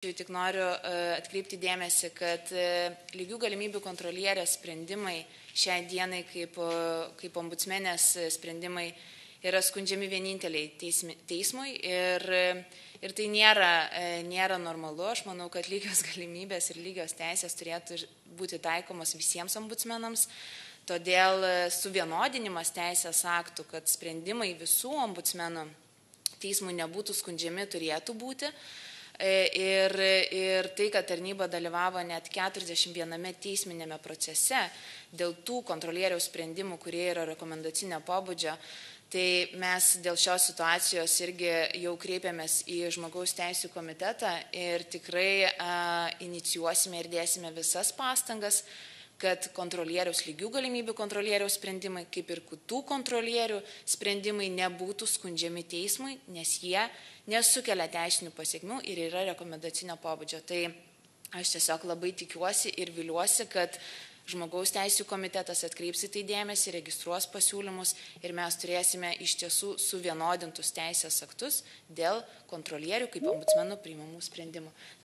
tik noriu atkreipti dėmesį kad lygių galimybių kontrolierės sprendimai šiai dienai kaip kaip ombudsmenės sprendimai yra skundžiami vieninteliai teismi teismui ir ir tai nėra nėra normalu. Aš manau kad lygios galimybės ir lygios teisės turėtų būti taikomos visiems ombudsmenams. Todėl suvienodinimas teisės aktų kad sprendimai visų ombudsmenų teismui nebūtų skundžiami turėtų būti ir ir tai kad tarnyba dalyvavo net keturiasdešim viename teisminiame procese dėl tų kontrolieriaus sprendimų kurie yra rekomendacinio pobūdžio tai mes dėl šios situacijos irgi jau kreipėmės į žmogaus teisių komitetą ir tikrai inicijuosime ir dėsime visas pastangas kad kontrolieriaus lygių galimybių kontrolieriaus sprendimai kaip ir kitų kontrolierių sprendimai nebūtų skundžiami teismui nes jie nesukelia teisinių pasekmių ir yra rekomendacinio pobūdžio. Tai aš tiesiog labai tikiuosi ir viliuosi kad žmogaus teisių komitetas atkreips į tai dėmesį registruos pasiūlymus ir mes turėsime iš tiesų suvienodintus teisės aktus dėl kontrolierių kaip ombudsmenų priimamų sprendimų